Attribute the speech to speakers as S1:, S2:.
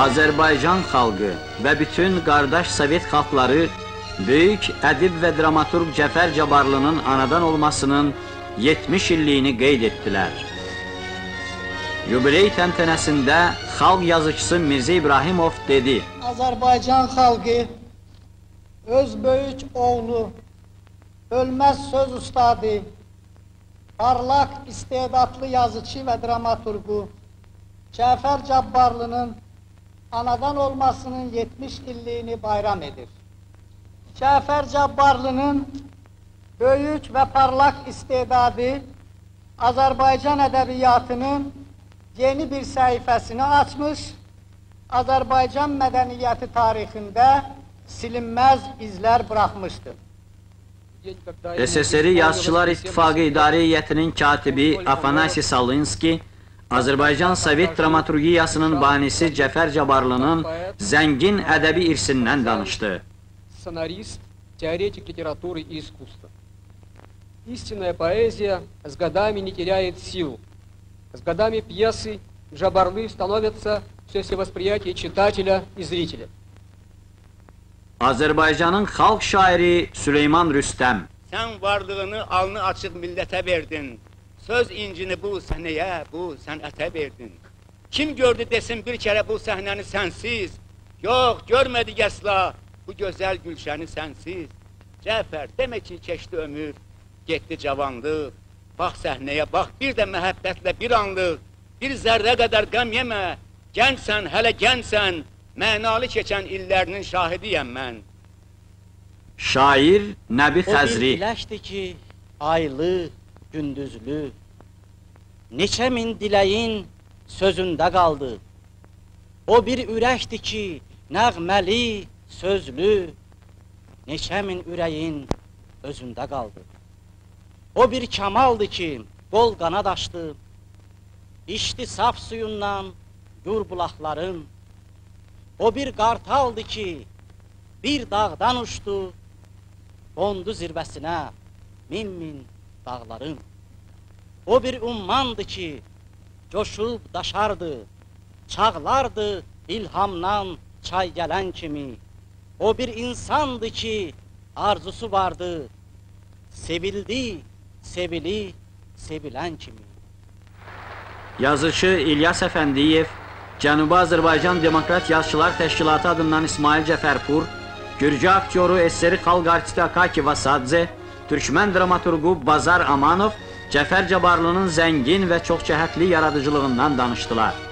S1: Azərbaycan xalqı və bütün qardaş Sovet xalqları böyük ədib və dramaturq Cəfər Cabbarlının anadan olmasının 70 illiyini qeyd etdilər. Yubiley təntənəsində xalq yazıcısı Mirzə İbrahimov dedi:
S2: Azərbaycan xalqı öz böyük oğlu, ölməz söz ustadı, parlaq istedadlı yazıcı və dramaturgu Cəfər Cabbarlının anadan olmasının 70 illiyini bayram edir. Cəfər Cabbarlının böyük və parlaq istedadı Azərbaycan ədəbiyyatının yeni bir səhifəsini açmış, Azərbaycan mədəniyyəti tarixində silinməz izlər buraxmışdır.
S1: SSR Yazıçılar İttifaqı İdarə Heyətinin katibi Afanasi Salinski, Azərbaycan Sovet dramaturgiyasının banisi Cəfər Cabbarlının zəngin ədəbi irsindən danışdı.
S3: сценарист, теоретик литературы и искусства. Истинная поэзия с годами не теряет сил. С годами пьесы Джабарлы становятся все восприятие читателя и зрителя.
S1: Azərbaycanın xalq şairi Süleyman Rüstəm
S4: Sən varlığını alnı açıq millətə verdin. Söz incini bu səhnəyə, bu sənətə verdin. Kim gördü desin bir kərə bu səhnəni sənsiz? Yox, görmədi əsla bu gözəl gülşəni sənsiz. Cəfər, demə ki, keçdi ömür, getdi cavanlıq. Bax səhnəyə, bax bir də məhəbbətlə bir anlıq. Bir zərrə qədər qəm yemə. Gəncsən, hələ gəncsən. Mənalı keçən illərinin şahidiyəm mən.
S1: Şair Nəbi
S5: O bir
S1: Xəzri
S5: ki, aylı, gündüzlü, neçə min diləyin sözündə qaldı. O bir ürəkdi ki, nəğməli, sözlü, neçə min ürəyin özündə qaldı. O bir kamaldı ki, qol qanad açdı, içdi saf suyundan gur bulaqların. O bir qartaldı ki, bir dağdan uçdu, qondu zirvəsinə min min dağların. O bir ummandı ki, coşub daşardı, çağlardı ilhamdan çay gələn kimi. O bir insandı ki, arzusu vardı, sevildi, sevili, sevilən kimi.
S1: Yazıcı İlyas Əfəndiyev, Cənubi Azərbaycan Demokrat Yazıçılar Təşkilatı adından İsmail Cəfərpur, Gürcü aktyoru SSR xalq artisti Akaki Vasadze, Türkmən dramaturqu Bazar Amanov, Cəfər Cabbarlının zəngin və çoxcəhətli yaradıcılığından danışdılar.